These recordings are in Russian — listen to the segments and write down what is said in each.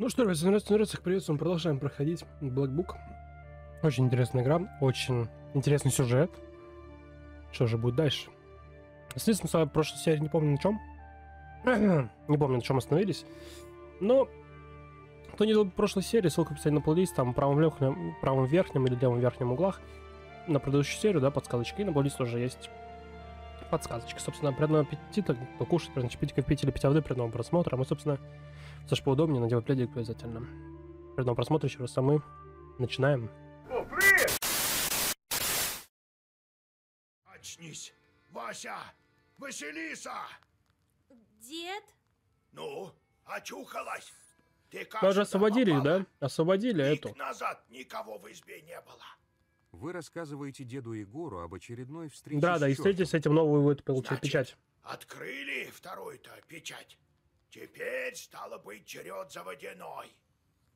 Ну что, ребята, нравится, нравится, приветствуем, продолжаем проходить Black Book. Очень интересная игра, очень интересный сюжет. Что же будет дальше? Естественно, с вами в прошлой серии не помню на чем. не помню, на чем остановились. Но кто не видел прошлой серии, ссылка в описании на плейлист, там в правом, верхнем, правом верхнем или левом верхнем углах на предыдущую серию, да, подсказочки, и на плейлист тоже есть подсказочки. Собственно, приятного аппетита, покушать, значит, питика в пить или пить воды, приятного просмотра. Мы, собственно, Саш, поудобнее, надевай пледик обязательно. Приятного просмотра еще раз, а мы начинаем. О, привет! Очнись, Вася! Василиса! Дед? Ну, очухалась? Ты как Мы уже сюда освободили, попала? да? Освободили Миг эту. назад никого в избе не было. Вы рассказываете деду Егору об очередной встрече Да, да, и встретить с этим новую будет получить Значит, печать. Открыли вторую-то печать. Теперь стало быть черед за водяной.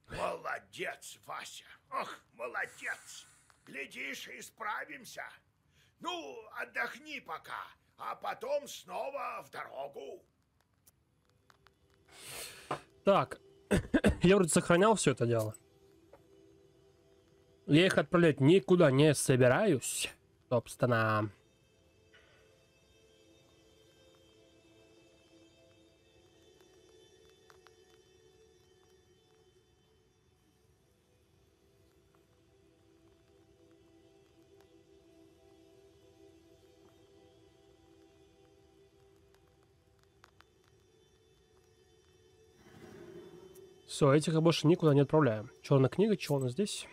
Молодец, Вася. Ох, молодец. Глядишь, и справимся. Ну, отдохни пока, а потом снова в дорогу. Так, я вроде сохранял все это дело. Я их отправлять никуда не собираюсь. Собственно. Все, этих я больше никуда не отправляем. Черная книга, что у нас здесь?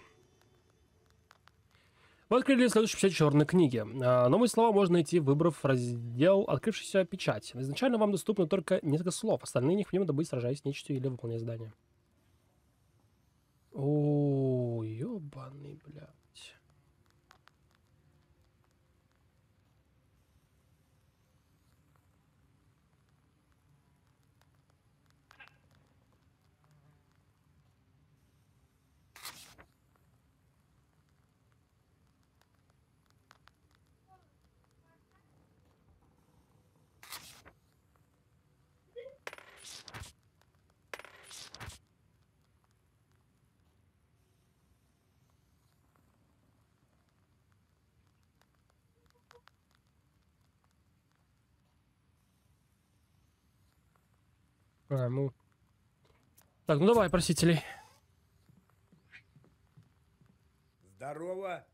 Вы открыли следующую печать черной книги. А, Новые слова можно найти, выбрав раздел «Открывшаяся печать». Изначально вам доступно только несколько слов, остальные необходимо добыть, сражаясь с нечистью или выполняя задание. О, ёбаный, блядь. А, ну. Так, ну давай, просителей. Здорово.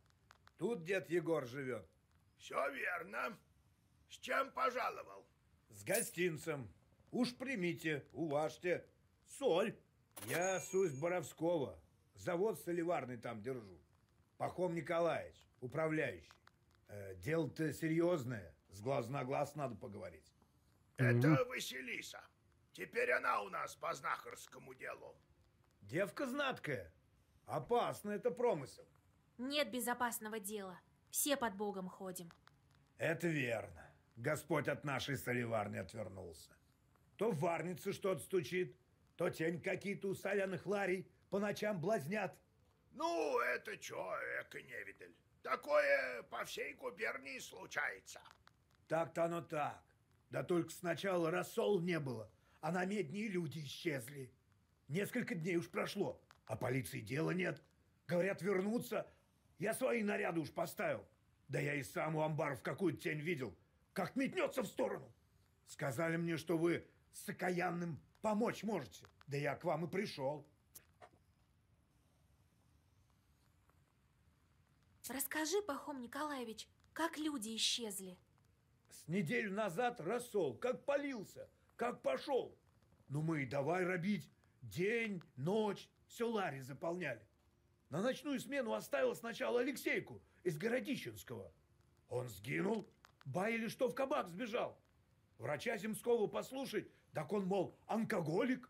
Тут дед Егор живет. Все верно. С чем пожаловал? С гостинцем. Уж примите, уважьте. Соль. Я Сусь Боровского. Завод соливарный там держу. Пахом Николаевич, управляющий. Э, Дело-то серьезное. С глаз на глаз надо поговорить. Это Василиса. Теперь она у нас по знахарскому делу. Девка знаткая. Опасно это промысел. Нет безопасного дела. Все под Богом ходим. Это верно. Господь от нашей соливарни отвернулся. То в варнице что-то стучит, то тень какие-то у соляных ларей по ночам блазнят. Ну, это чё, эко невидаль. Такое по всей губернии случается. Так-то оно так. Да только сначала рассол не было, а на медне и люди исчезли. Несколько дней уж прошло, а полиции дела нет. Говорят, вернуться. Я свои наряды уж поставил. Да я и сам у амбаров какую-то тень видел. Как метнется в сторону. Сказали мне, что вы с окаянным помочь можете. Да я к вам и пришел. Расскажи, Пахом Николаевич, как люди исчезли? С неделю назад рассол как полился, как пошел. Ну мы и давай робить. День, ночь, все лари заполняли. На ночную смену оставил сначала Алексейку из Городищенского. Он сгинул, баяли, что в кабак сбежал. Врача Земского послушать, так он, мол, онкоголик.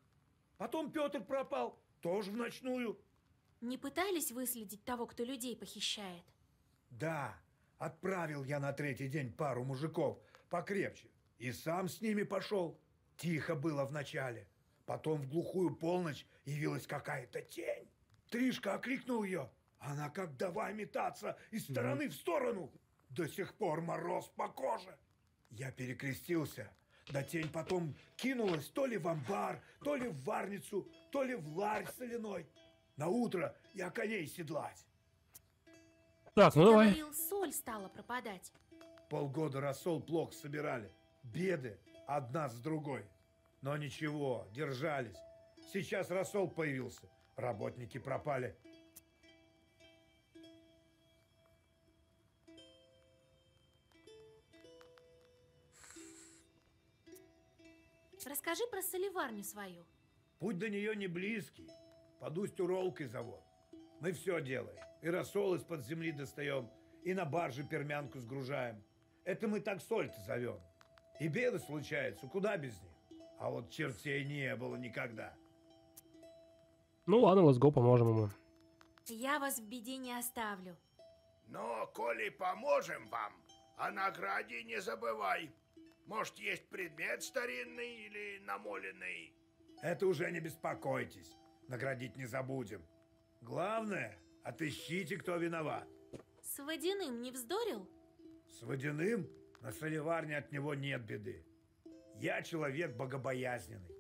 Потом Петр пропал, тоже в ночную. Не пытались выследить того, кто людей похищает? Да, отправил я на третий день пару мужиков покрепче. И сам с ними пошел. Тихо было вначале. Потом в глухую полночь явилась какая-то тень. Тришка окликнул ее. Она как давай метаться из стороны в сторону. До сих пор мороз по коже. Я перекрестился, Да тень потом кинулась то ли в амбар, то ли в варницу, то ли в ларь соляной. На утро я коней седлать. Так, ну давай. Говорил, соль стала пропадать. Полгода рассол плохо собирали. Беды одна с другой. Но ничего, держались. Сейчас рассол появился. Работники пропали. Расскажи про соливарню свою. Путь до нее не близкий. Под устью ролкой завод. Мы все делаем. И рассол из-под земли достаем, и на барже пермянку сгружаем. Это мы так соль-то зовем. И беды случаются, куда без них. А вот чертей не было никогда. Ну ладно, let's go, поможем ему. Я вас в беде не оставлю. Но, коли поможем вам, о награде не забывай. Может, есть предмет старинный или намоленный? Это уже не беспокойтесь. Наградить не забудем. Главное, отыщите, кто виноват. С водяным не вздорил? С водяным на соливарне от него нет беды. Я человек богобоязненный.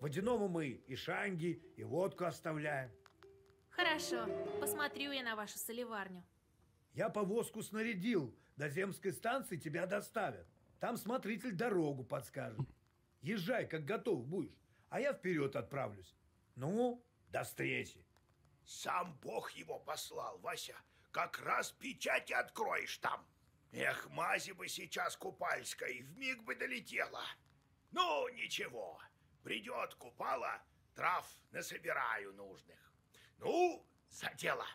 Водяному мы и шанги, и водку оставляем. Хорошо, посмотрю я на вашу соливарню. Я повозку снарядил. До земской станции тебя доставят. Там смотритель дорогу подскажет. Езжай, как готов будешь. А я вперед отправлюсь. Ну, до встречи. Сам Бог его послал, Вася. Как раз печати откроешь там. Эх, мази бы сейчас купальской, вмиг бы долетела. Ну, ничего, придет купала, трав насобираю нужных. Ну, за дело.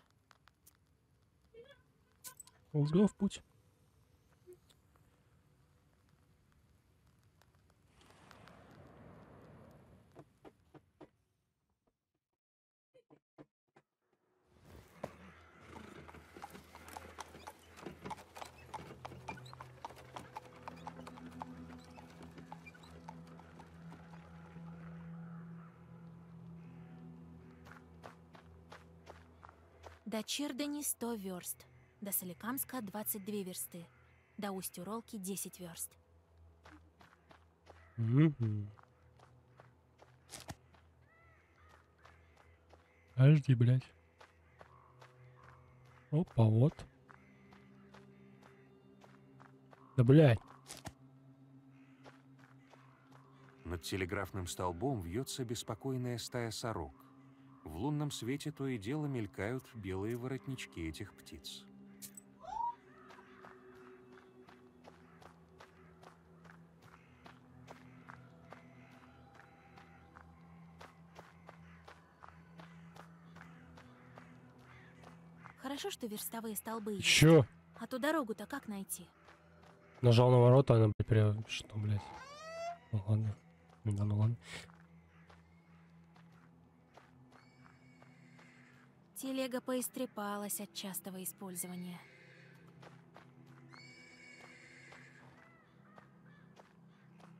Let's путь. До Чердани 100 верст. До Соликамска 22 версты. До Усть-Уролки 10 верст. Мгм. Подожди, блядь. Опа, вот. Да, блядь. Над телеграфным столбом вьется беспокойная стая сорок. В лунном свете то и дело мелькают белые воротнички этих птиц. Хорошо, что верстовые столбы. Чё? А то дорогу-то как найти? Нажал на ворота, она, блядь, прям... Что, блядь? Ну ладно. Да, ну ладно. Телега поистрепалась от частого использования.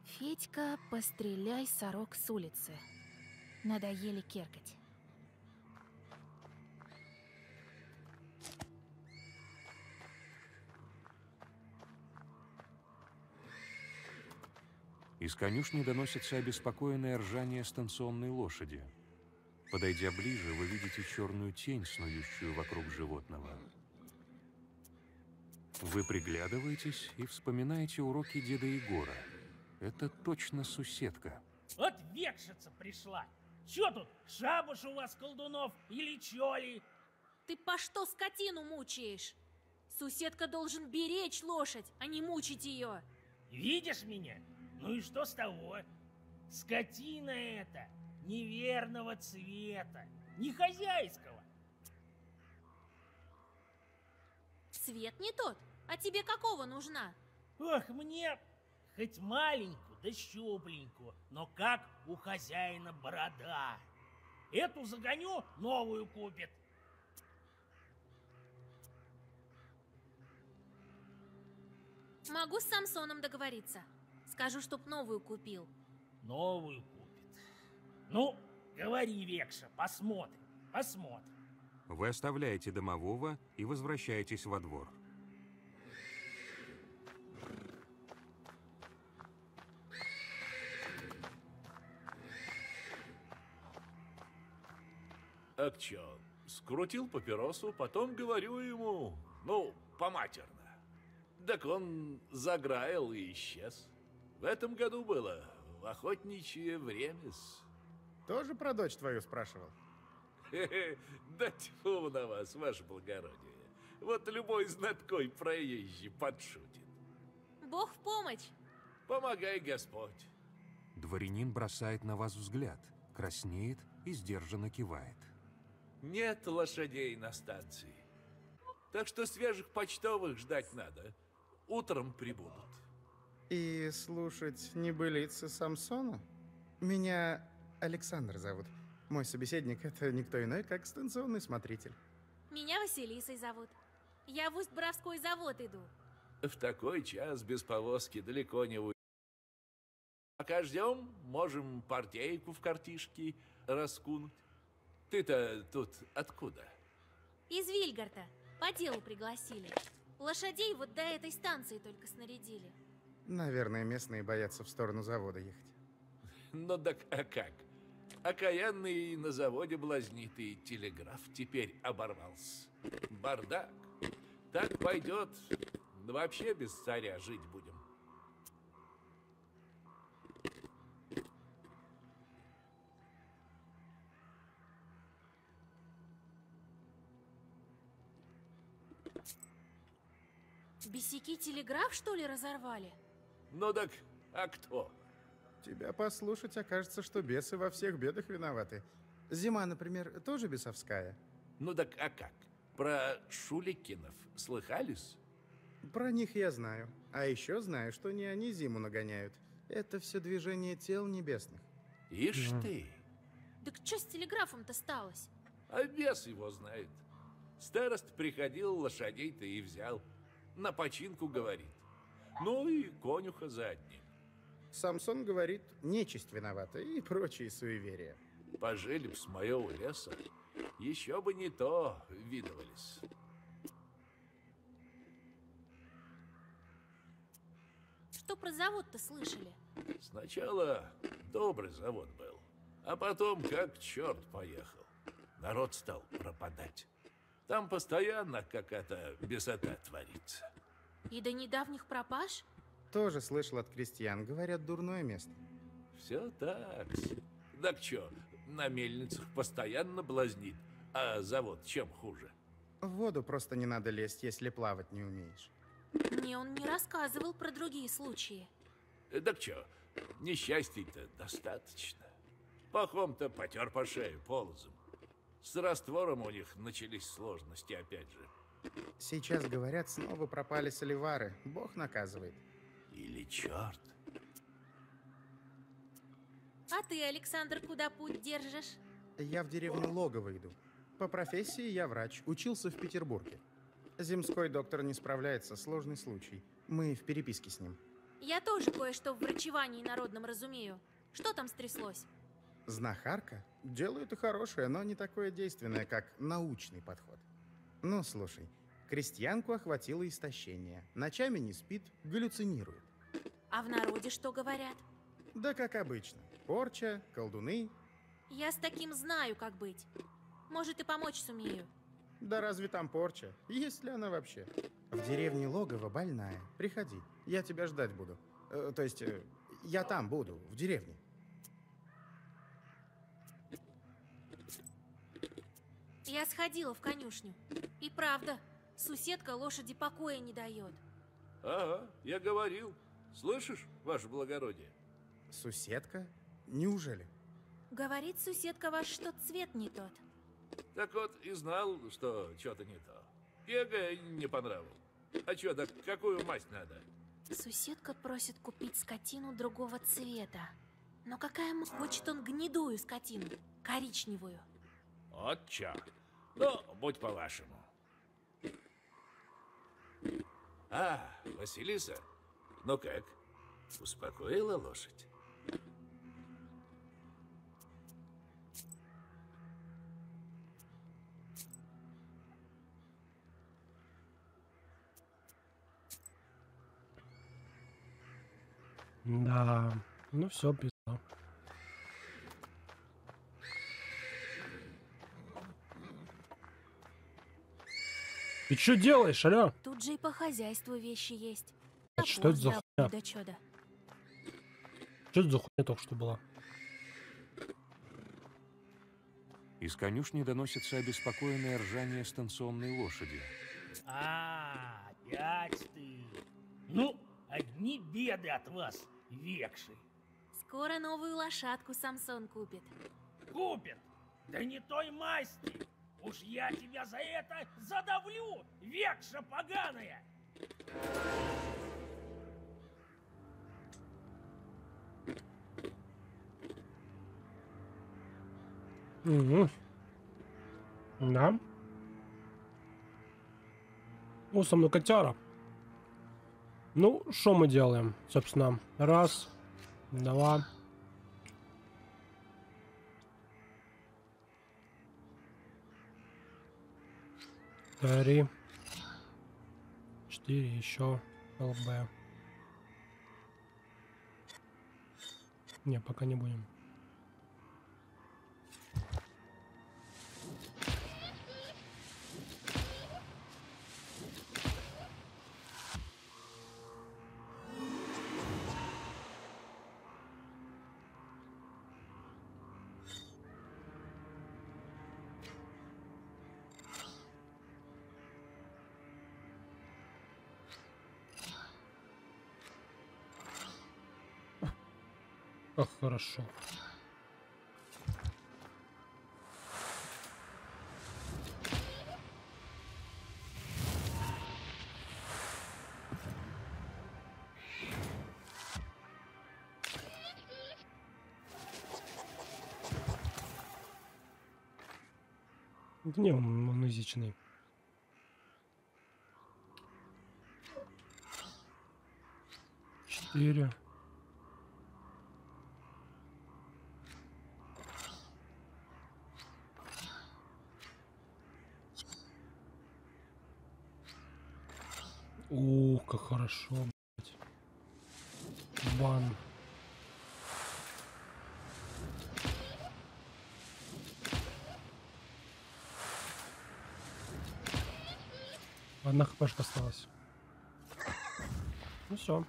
Федька, постреляй сорок с улицы. Надоели керкать. Из конюшни доносится обеспокоенное ржание станционной лошади. Подойдя ближе, вы видите черную тень, снующую вокруг животного. Вы приглядываетесь и вспоминаете уроки деда Егора. Это точно суседка. Вот векшица пришла. Чё тут, шабуш у вас, колдунов, или чё ли? Ты по что скотину мучаешь? Суседка должен беречь лошадь, а не мучить ее. Видишь меня? Ну и что с того? Скотина это, неверного цвета, не хозяйского. Цвет не тот, а тебе какого нужна? Ох, мне хоть маленькую, да щупленькую, но как у хозяина борода. Эту загоню, новую купит. Могу с Самсоном договориться. Скажу, чтоб новую купил. Новую. Ну, говори, Векша, посмотрим, посмотрим. Вы оставляете домового и возвращаетесь во двор. Акчон скрутил папиросу, потом говорю ему, ну, поматерно. Так он заграил и исчез. В этом году было в охотничье время -с. Тоже про дочь твою спрашивал? Да тьфу на вас, ваше благородие. Вот любой знаткой проезжий подшутит. Бог в помощь! Помогай, Господь. Дворянин бросает на вас взгляд, краснеет и сдержанно кивает. Нет лошадей на станции. Так что свежих почтовых ждать надо. Утром прибудут. И слушать небылицы Самсона? Меня Александр зовут. Мой собеседник — это никто иной, как станционный смотритель. Меня Василисой зовут. Я в Усть-Боровской завод иду. В такой час без повозки далеко не уйдем. Пока ждем, можем партейку в картишке раскунуть. Ты-то тут откуда? Из Вильгарта. По делу пригласили. Лошадей вот до этой станции только снарядили. Наверное, местные боятся в сторону завода ехать. Ну так а как? Окаянный на заводе блазнит, и телеграф теперь оборвался. Бардак. Так пойдет. Вообще без царя жить будем. Бесяки телеграф, что ли, разорвали? Ну так, а кто? Тебя послушать, окажется, что бесы во всех бедах виноваты. Зима, например, тоже бесовская. Ну так, а как? Про Шуликинов слыхались? Про них я знаю. А еще знаю, что не они зиму нагоняют. Это все движение тел небесных. Ишь ты, Так что с телеграфом-то сталось? а бес его знает. Старост приходил, лошадей-то и взял. На починку, говорит. Ну и конюха задний. Самсон говорит, нечисть виновата и прочие суеверия. Пожили б с моего леса, еще бы не то видывались. Что про завод-то слышали? Сначала добрый завод был, а потом как черт поехал. Народ стал пропадать. Там постоянно какая-то бесота творится. И до недавних пропаж? Тоже слышал от крестьян, говорят, дурное место. Все так. Так что, на мельницах постоянно блазнит, а завод чем хуже? В воду просто не надо лезть, если плавать не умеешь. Мне он не рассказывал про другие случаи. Э, Так что, несчастий-то достаточно. Пахом-то потер по шею полозом. С раствором у них начались сложности опять же. Сейчас, говорят, снова пропали соливары. Бог наказывает. Или черт. А ты, Александр, куда путь держишь? Я в деревню Логово иду. По профессии я врач, учился в Петербурге. Земской доктор не справляется, сложный случай. Мы в переписке с ним. Я тоже кое-что в врачевании народном разумею. Что там стряслось? Знахарка? Дело это хорошее, но не такое действенное, как научный подход. Ну, слушай, крестьянку охватило истощение. Ночами не спит, галлюцинирует. А в народе что говорят? Да как обычно. Порча, колдуны. Я с таким знаю, как быть. Может, и помочь сумею. Да разве там порча? Есть ли она вообще? В деревне Логово больная. Приходи, я тебя ждать буду. Э, то есть, э, я там буду, в деревне. Я сходила в конюшню. И правда, суседка лошади покоя не дает. Ага, я говорил. Слышишь, ваше благородие? Суседка? Неужели? Говорит суседка ваш, что цвет не тот. Так вот и знал, что что-то не то. Эго не понравил. А что, так какую масть надо? Суседка просит купить скотину другого цвета. Но какая ему хочет он гнедую скотину? Коричневую. Вот чё. Ну, будь по-вашему. А, Василиса, ну как? Успокоила лошадь? Да, ну все, пизда. Ты что делаешь, алё? Тут же и по хозяйству вещи есть. А что это за хуйня? Да. Что это за хуйня только что была? Из конюшни доносится обеспокоенное ржание станционной лошади. А, опять ты. Ну, одни беды от вас, векши. Скоро новую лошадку Самсон купит. Купит. Да не той масти. Уж я тебя за это задавлю, векша поганая. Угу. Да. О, со мной котяра. Ну, что мы делаем, собственно? Раз, два. Три. Четыре, еще ЛБ. Не, пока не будем. Хорошо. Не, он, он изичный. Четыре. Ух, как хорошо, блядь. Бан. Одна хпшка осталась. Ну все.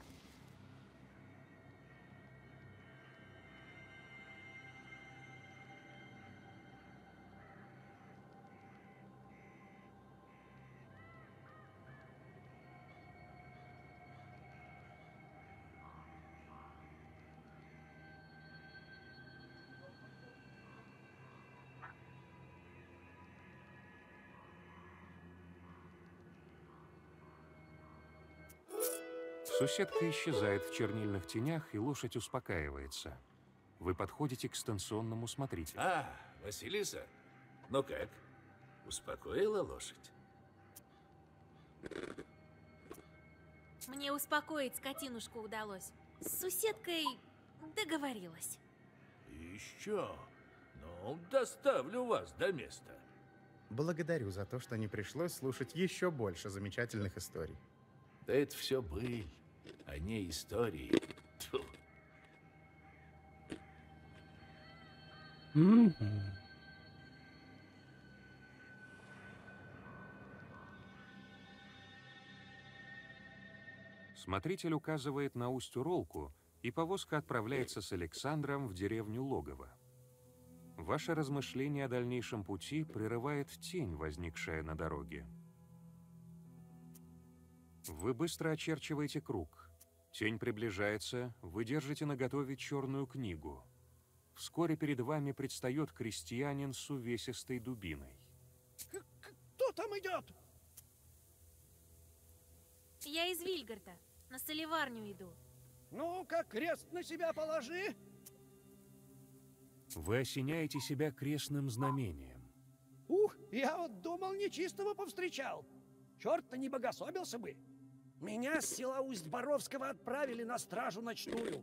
Суседка исчезает в чернильных тенях, и лошадь успокаивается. Вы подходите к станционному смотрителю. А, Василиса, ну как? Успокоила лошадь? Мне успокоить скотинушку удалось. С суседкой договорилась. Еще. Ну, доставлю вас до места. Благодарю за то, что не пришлось слушать еще больше замечательных историй. Да это все быль, а не истории. Тьфу. Смотритель указывает на Усть-Уролку, и повозка отправляется с Александром в деревню Логово. Ваше размышление о дальнейшем пути прерывает тень, возникшая на дороге. Вы быстро очерчиваете круг. Тень приближается, вы держите наготове черную книгу. Вскоре перед вами предстает крестьянин с увесистой дубиной. Кто там идет? Я из Вильгарта. На соливарню иду. Ну-ка, крест на себя положи. Вы осеняете себя крестным знамением. Ух, я вот думал, нечистого повстречал. Черт-то не богособился бы. Меня с села Усть-Боровского отправили на стражу ночную.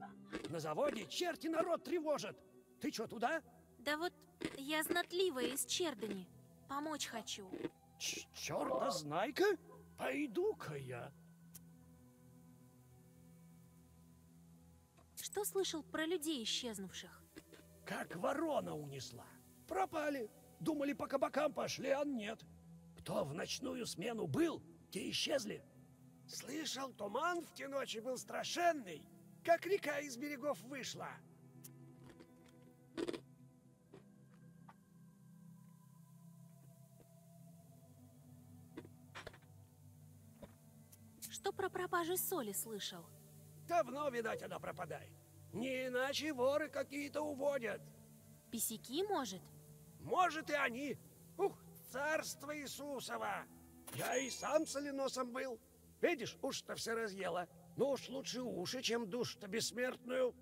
На заводе черти народ тревожат. Ты что, туда? Да вот я знатливая из Чердани. Помочь хочу. Ч черта знай-ка. Пойду-ка я. Что слышал про людей исчезнувших? Как ворона унесла. Пропали. Думали, по кабакам пошли, а нет. Кто в ночную смену был, те исчезли. Слышал, туман в те ночи был страшенный, как река из берегов вышла. Что про пропажу соли слышал? Давно, видать, она пропадает. Не иначе воры какие-то уводят. Писяки, может? Может, и они. Ух, царство Иисусова! Я и сам соленосом был. Видишь, уж-то все разъела. Ну уж лучше уши, чем душ-то бессмертную.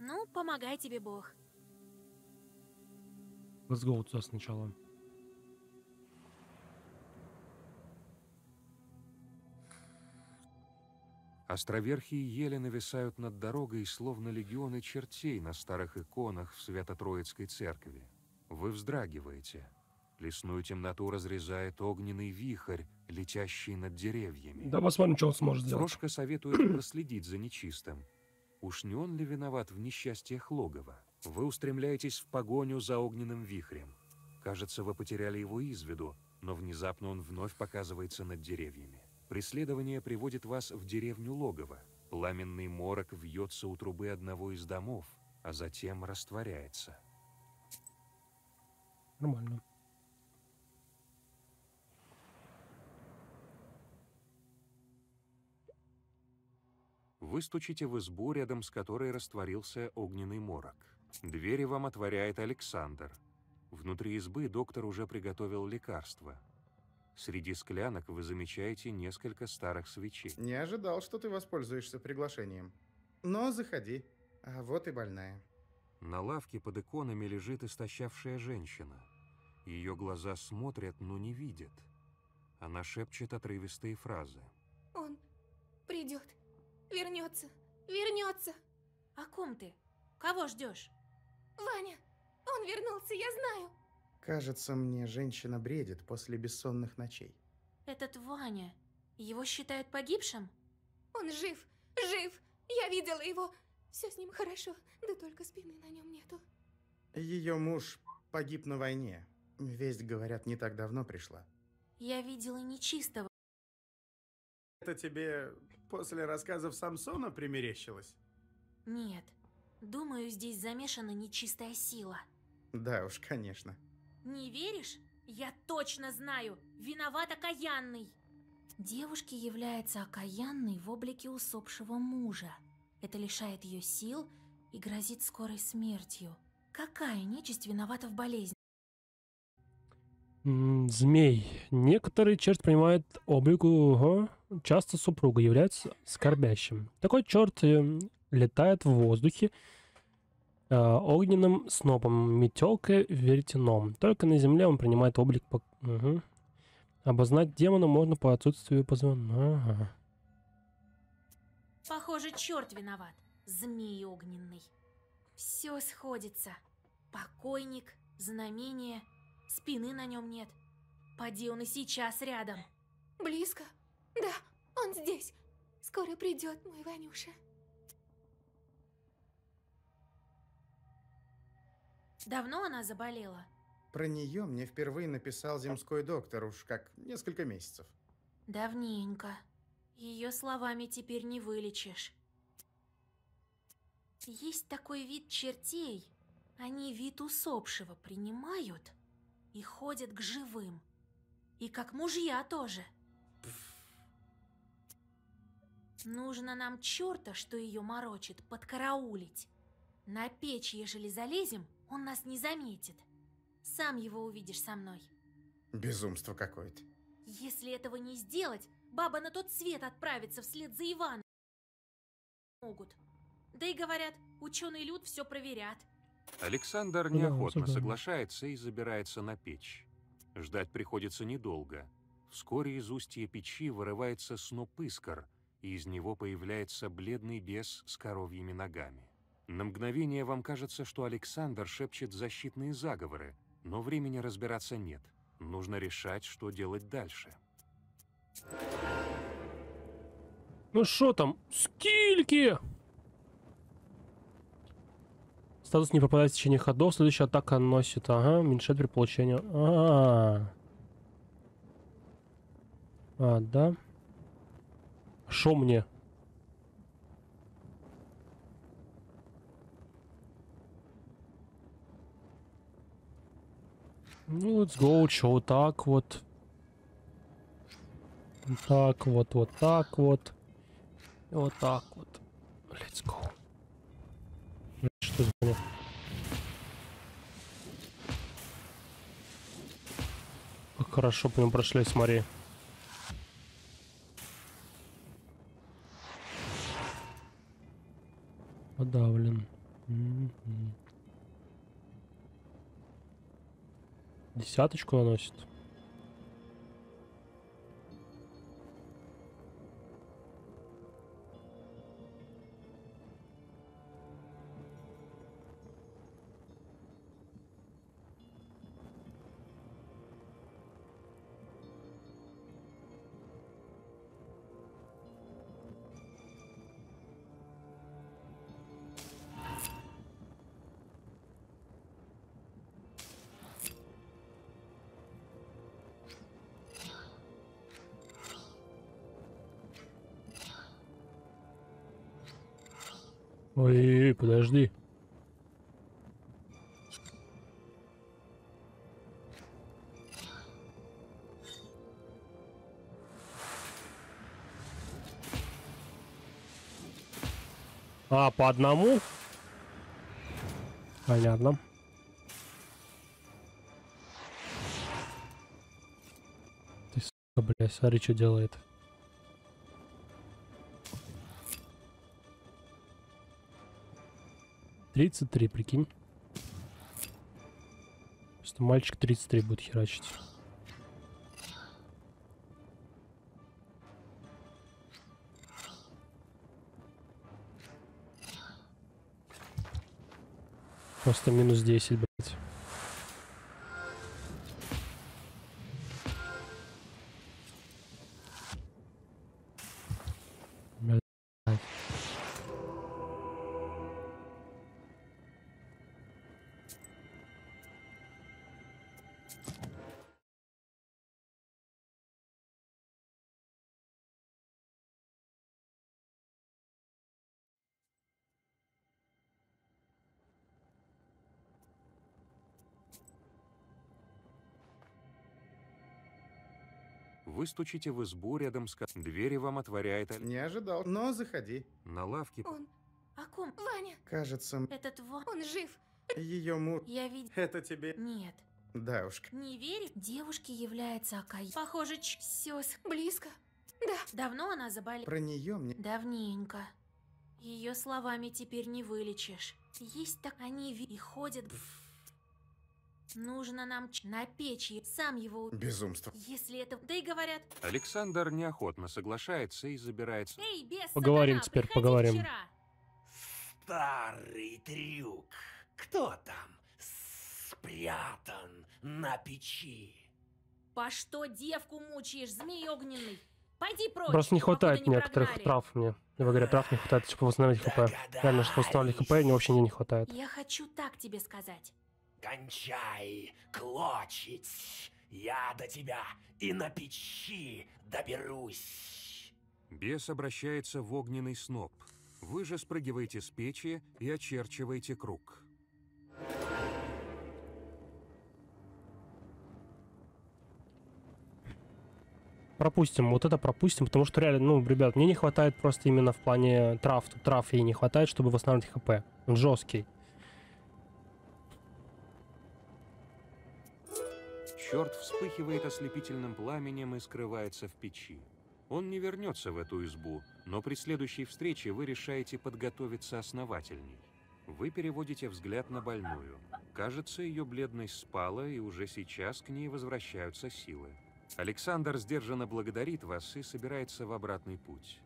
Ну, помогай тебе Бог. Let's go сначала. Островерхие ели нависают над дорогой, словно легионы чертей на старых иконах в Свято-Троицкой церкви. Вы вздрагиваете. Лесную темноту разрезает огненный вихрь, летящий над деревьями. Да посмотрим, что он сможет сделать. Трошка советует проследить за нечистым. Уж не он ли виноват в несчастьях логова? Вы устремляетесь в погоню за огненным вихрем. Кажется, вы потеряли его из виду, но внезапно он вновь показывается над деревьями. Преследование приводит вас в деревню Логово. Пламенный морок вьется у трубы одного из домов, а затем растворяется. Нормально. Вы стучите в избу, рядом с которой растворился огненный морок. Двери вам отворяет Александр. Внутри избы доктор уже приготовил лекарство. Среди склянок вы замечаете несколько старых свечей. Не ожидал, что ты воспользуешься приглашением. Но заходи. А вот и больная. На лавке под иконами лежит истощавшая женщина. Ее глаза смотрят, но не видят. Она шепчет отрывистые фразы. Он придет, вернется, вернется. О ком ты? Кого ждешь? Ваня, он вернулся, я знаю. Кажется, мне женщина бредит после бессонных ночей. Этот Ваня. Его считают погибшим? Он жив, жив. Я видела его. Все с ним хорошо, да только спины на нем нету. Ее муж погиб на войне. Весть, говорят, не так давно пришла. Я видела нечистого. Это тебе после рассказов Самсона примерещилось? Нет. Думаю, здесь замешана нечистая сила. Да уж, конечно. Не веришь? Я точно знаю. Виноват окаянный. Девушке является окаянной в облике усопшего мужа. Это лишает ее сил и грозит скорой смертью. Какая нечисть виновата в болезни? Змей. Некоторые черт принимает облик ого, часто супруга является скорбящим. Такой черт э, летает в воздухе огненным снопом, метелкой, веретеном. Только на земле он принимает облик... по- Мгм. Обознать демона можно по отсутствию позвонка. Ага. Похоже, черт виноват. Змей огненный. Все сходится. Покойник, знамение, спины на нем нет. Поди он и сейчас рядом. Близко? Да, он здесь. Скоро придет мой Ванюша. Давно она заболела? Про нее мне впервые написал земской доктор уж как несколько месяцев. Давненько. Ее словами теперь не вылечишь. Есть такой вид чертей. Они вид усопшего принимают и ходят к живым. И как мужья тоже. Нужно нам черта, что ее морочит, подкараулить. На печь, ежели залезем, он нас не заметит. Сам его увидишь со мной. Безумство какое-то. Если этого не сделать, баба на тот свет отправится вслед за Иваном. Могут. Да и говорят, ученый люд все проверят. Александр Да, неохотно соглашается и забирается на печь. Ждать приходится недолго. Вскоре из устья печи вырывается сноп искр, и из него появляется бледный бес с коровьими ногами. На мгновение вам кажется, что Александр шепчет защитные заговоры, но времени разбираться нет. Нужно решать, что делать дальше. Ну что там? Скильки! Статус не попадает в течение ходов. Следующая атака наносит. Ага, уменьшает при получении. А, -а, -а. а да. Шо мне? Ну, let's go, чё, вот так вот. Так вот, вот так вот. Вот так вот. Let's go. Что за? Как хорошо нему прошли, смотри. Подавлен. М-м. Десяточку наносит. А, по одному? Понятно. Ты, сука, блядь, смотри, что делает. 33, прикинь. Что мальчик 33 будет херачить. Просто минус 10, блядь. Вы стучите в избу рядом с... Двери вам отворяет... Аль- Не ожидал, но заходи. На лавке... Он... О ком? Ваня, Кажется, Этот вот. он жив. ее мур... Я видел... Это тебе... Нет. Да уж. Не верю. Девушке является Акай. Похоже, ч... сёс. Близко. Да. Давно она заболела? Про нее мне... Давненько. Ее словами теперь не вылечишь. Есть так они ви- и ходят. Нужно нам ч- на печи. Сам его. Безумство. Если это... Да и говорят, Александр неохотно соглашается и забирается. эй, без Поговорим сатана, теперь, поговорим. вчера. Старый трюк. Кто там спрятан на печи? По что девку мучаешь, змей огненный? Пойди прочь. Просто не хватает не некоторых прогнали. трав мне. Я говорю, трав не хватает, чтобы восстановить хп. Реально, чтобы восстанавливать хп, мне вообще не, не хватает. Я хочу так тебе сказать. Кончай клочить. Я до тебя и на печи доберусь. Бес обращается в огненный сноп. Вы же спрыгиваете с печи и очерчиваете круг. Пропустим, вот это пропустим, потому что реально, ну, ребят, мне не хватает просто именно в плане трав. Тут трав ей не хватает, чтобы восстанавливать хп. Он жесткий. Черт вспыхивает ослепительным пламенем и скрывается в печи. Он не вернется в эту избу, но при следующей встрече вы решаете подготовиться основательней. Вы переводите взгляд на больную. Кажется, ее бледность спала, и уже сейчас к ней возвращаются силы. Александр сдержанно благодарит вас и собирается в обратный путь.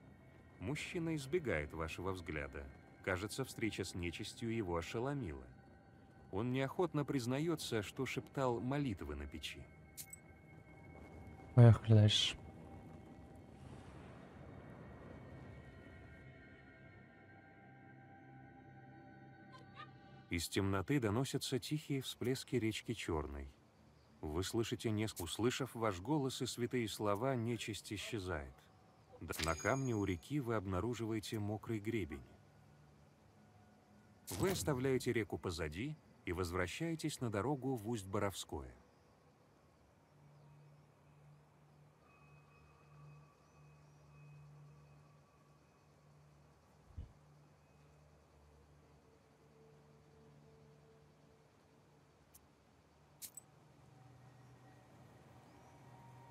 Мужчина избегает вашего взгляда. Кажется, встреча с нечистью его ошеломила. Он неохотно признается, что шептал молитвы на печи. Поехали дальше. Из темноты доносятся тихие всплески речки Черной. Вы слышите несколько... Услышав ваш голос и святые слова, нечисть исчезает. На камне у реки вы обнаруживаете мокрый гребень. Вы оставляете реку позади и возвращаетесь на дорогу в Усть-Боровское.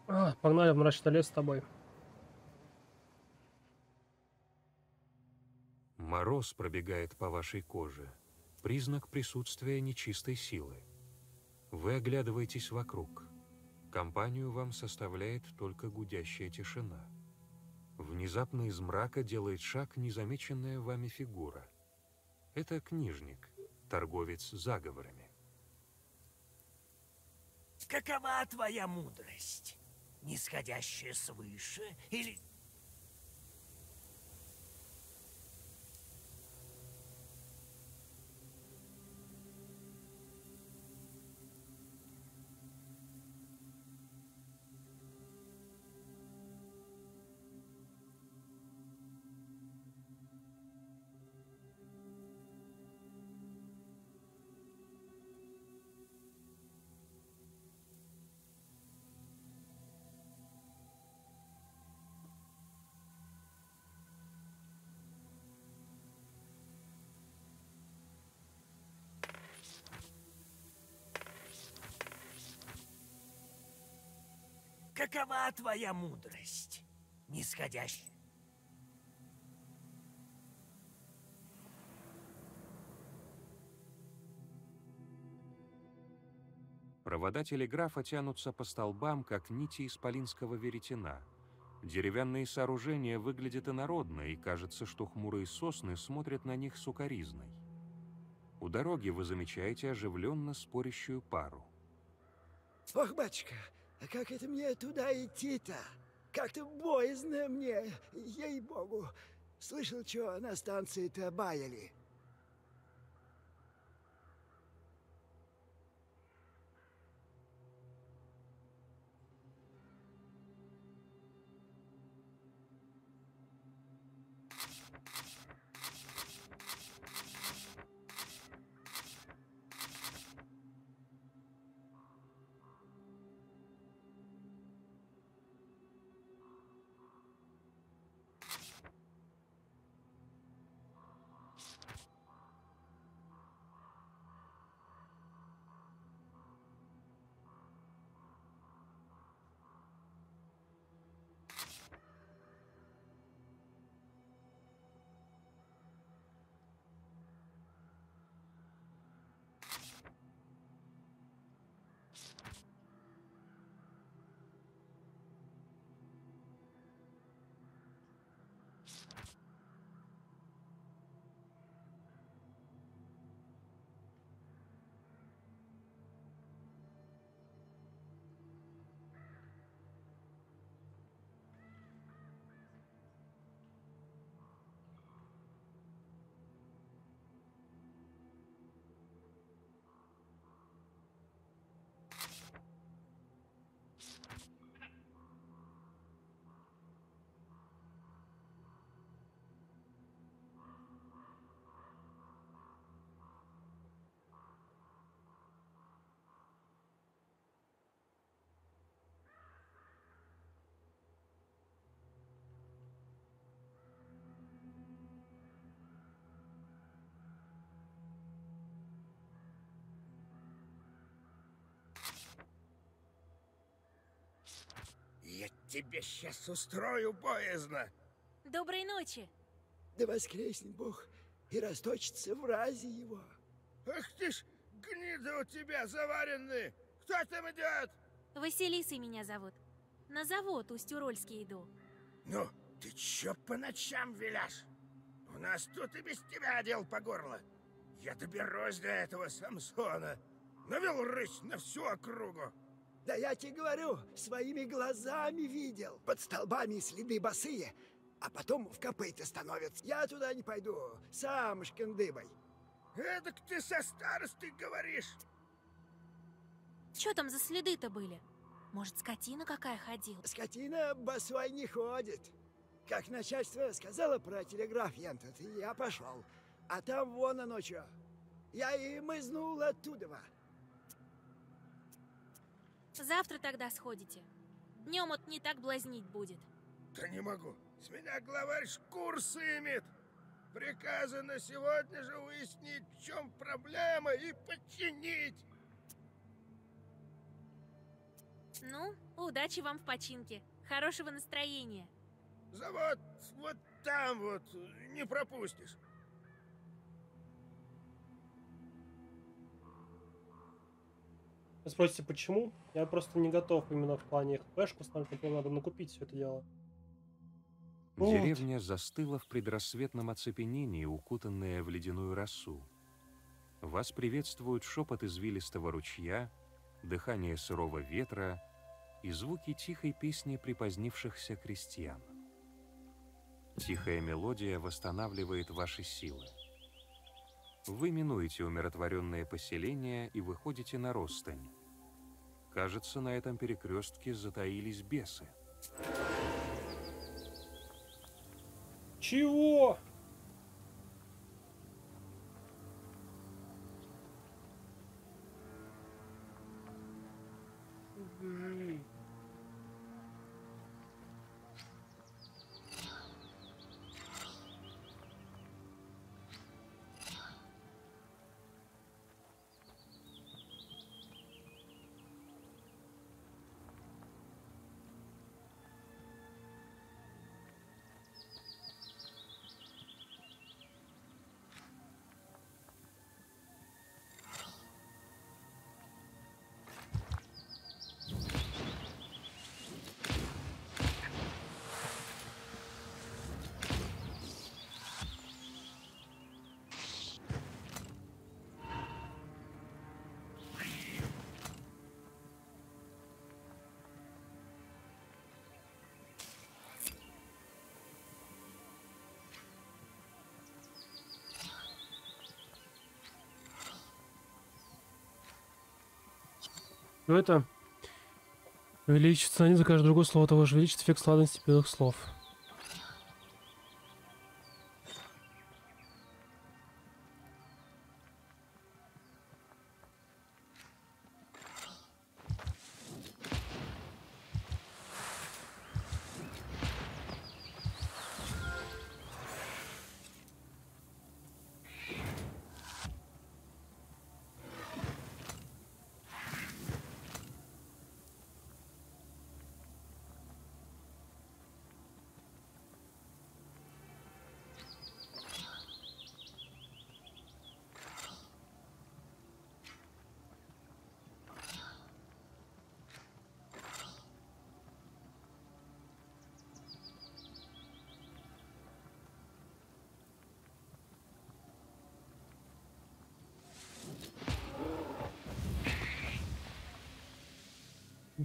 А, погнали в мрачный лес с тобой. Мороз пробегает по вашей коже. Признак присутствия нечистой силы. Вы оглядываетесь вокруг. Компанию вам составляет только гудящая тишина. Внезапно из мрака делает шаг незамеченная вами фигура. Это книжник, торговец заговорами. Какова твоя мудрость? Нисходящая свыше или Какова твоя мудрость, нисходящая? Провода телеграфа тянутся по столбам, как нити исполинского веретена. Деревянные сооружения выглядят инородно, и кажется, что хмурые сосны смотрят на них сукоризной. У дороги вы замечаете оживленно спорящую пару. Ох, батюшка, а как это мне туда идти-то? Как-то боязно мне, ей-богу. Слышал, что на станции-то баяли. Тебе сейчас устрою боязно. Доброй ночи. Да воскреснет Бог и расточится в разе его. Ах ты ж, гнида у тебя заваренные! Кто там идет? Василисой меня зовут. На завод Усть-Урольский иду. Ну, ты чё по ночам виляешь? У нас тут и без тебя дел по горло. Я доберусь до этого Самсона. Навел рысь на всю округу. Да я тебе говорю, своими глазами видел. Под столбами следы босые, а потом в копыта становятся. Я туда не пойду, сам шкандыбой. Эдак ты со старостой говоришь. Чё там за следы-то были? Может, скотина какая ходила? Скотина босой не ходит. Как начальство сказала про телеграф Янтот, я пошел. А там вон оно чё. Я и мызнул оттуда. Завтра тогда сходите. Днем вот не так блазнить будет. Да не могу. С меня главарь шкур сымет. Приказано сегодня же выяснить, в чем проблема и починить. Ну, удачи вам в починке. Хорошего настроения. Завод вот там вот, не пропустишь. Вы спросите, почему? Я просто не готов именно в плане хпшку ставить, например, надо накупить все это дело. Вот. Деревня застыла в предрассветном оцепенении, укутанная в ледяную росу. Вас приветствуют шепот извилистого ручья, дыхание сырого ветра и звуки тихой песни припозднившихся крестьян. Тихая мелодия восстанавливает ваши силы. Вы минуете умиротворенное поселение и выходите на Ростань. Кажется, на этом перекрестке затаились бесы. Чего? Ну это увеличит цены за каждое другое слово того же увеличит эффект сладости белых слов.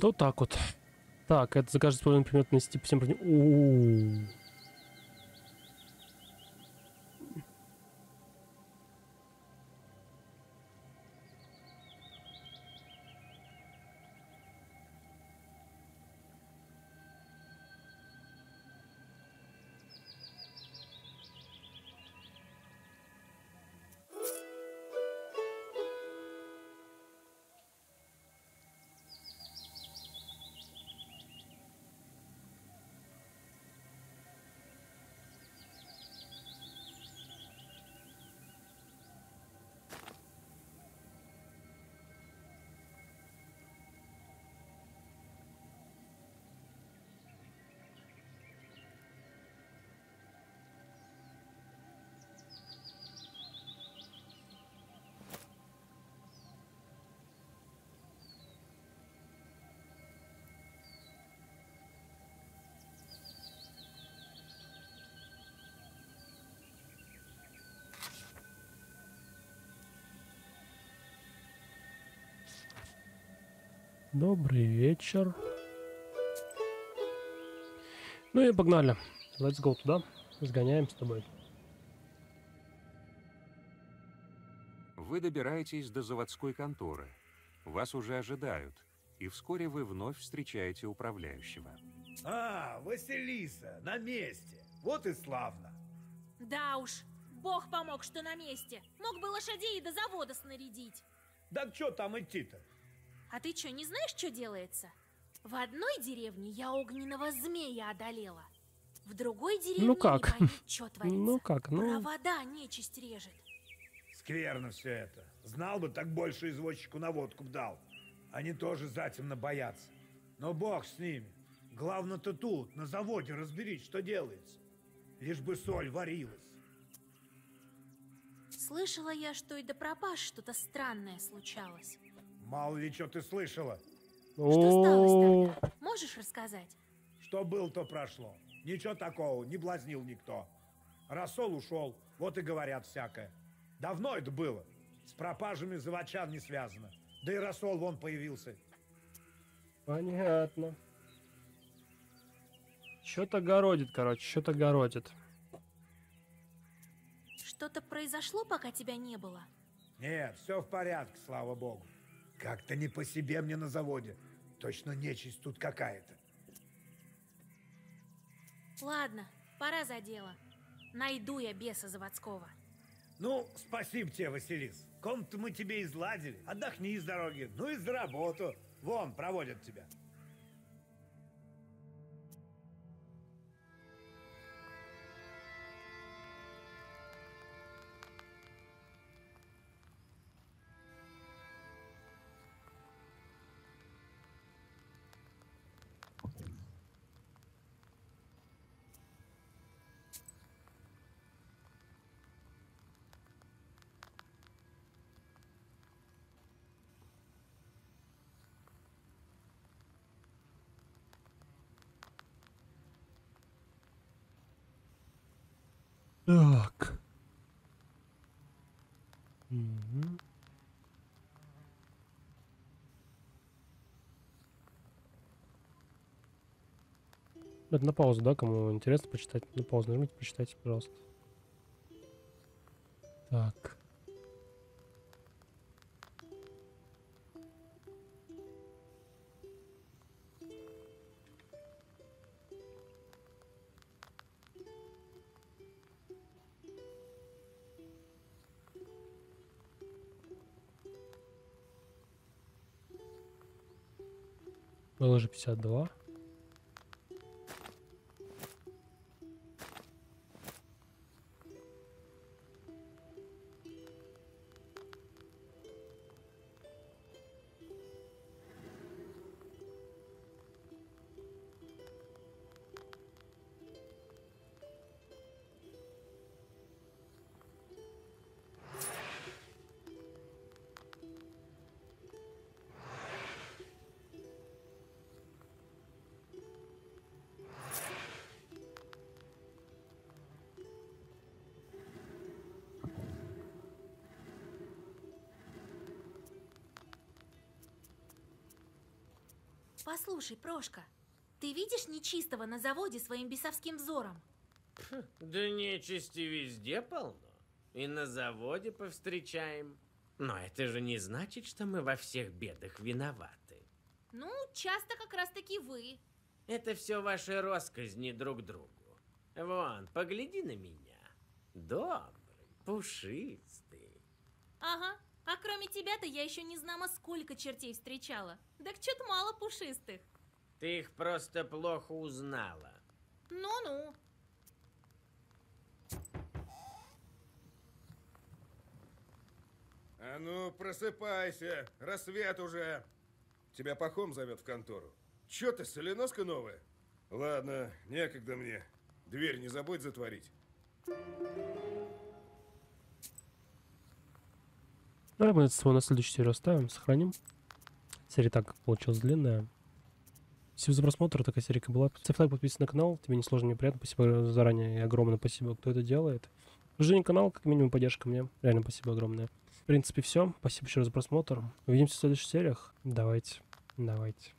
Да так вот. Так, это закажет использование предмета нанести по всем против- Добрый вечер. Ну и погнали. Let's go туда. Сгоняем с тобой. Вы добираетесь до заводской конторы. Вас уже ожидают, и вскоре вы вновь встречаете управляющего. А, Василиса, на месте. Вот и славно. Да уж, бог помог, что на месте. Мог бы лошадей до завода снарядить. Да что там идти-то? А ты что, не знаешь, что делается? В одной деревне я огненного змея одолела. В другой деревне Ну как? не что творится. Ну как, ну... Провода нечисть режет. Скверно все это. Знал бы, так больше извозчику на водку б дал. Они тоже затемно боятся. Но бог с ними. Главное-то тут, на заводе, разберись, что делается. Лишь бы соль варилась. Слышала я, что и до пропаж что-то странное случалось. Мало ли, что ты слышала. Что сталось тогда? Можешь рассказать? Что был, то прошло. Ничего такого, не блазнил никто. Рассол ушел, вот и говорят всякое. Давно это было. С пропажами заводчан не связано. Да и рассол вон появился. Понятно. Что-то городит, короче, что-то городит. Что-то произошло, пока тебя не было? Нет, все в порядке, слава богу. Как-то не по себе мне на заводе. Точно нечисть тут какая-то. Ладно, пора за дело. Найду я беса заводского. Ну, спасибо тебе, Василис. Комнату мы тебе изладили. Отдохни с дороги. Ну и за работу. Вон, проводят тебя. Так. Мгм. Это на паузу, да, кому интересно почитать? На паузу нажмите, почитайте, пожалуйста. Так. Было же 52. Послушай, Прошка, ты видишь нечистого на заводе своим бесовским взором? Да нечисти везде полно. И на заводе повстречаем. Но это же не значит, что мы во всех бедах виноваты. Ну, часто как раз-таки вы. Это все ваши росказни друг другу. Вон, погляди на меня. Добрый, пушистый. Ага, а кроме тебя-то я еще не знамо сколько чертей встречала. Так чё-то мало пушистых. Ты их просто плохо узнала. Ну-ну. А ну, просыпайся, рассвет уже. Тебя Пахом зовет в контору. Чё ты, соленоска новая? Ладно, некогда мне. Дверь не забудь затворить. Давай мы это на следующую серию оставим, сохраним. Серия так получилась длинная. Спасибо за просмотр, такая серия была. Ставь лайк, подписывайся на канал, тебе не сложно, не приятно. Спасибо заранее и огромное спасибо, кто это делает. Жени канал, как минимум поддержка мне. Реально спасибо огромное. В принципе, все. Спасибо еще раз за просмотр. Увидимся в следующих сериях. Давайте, давайте.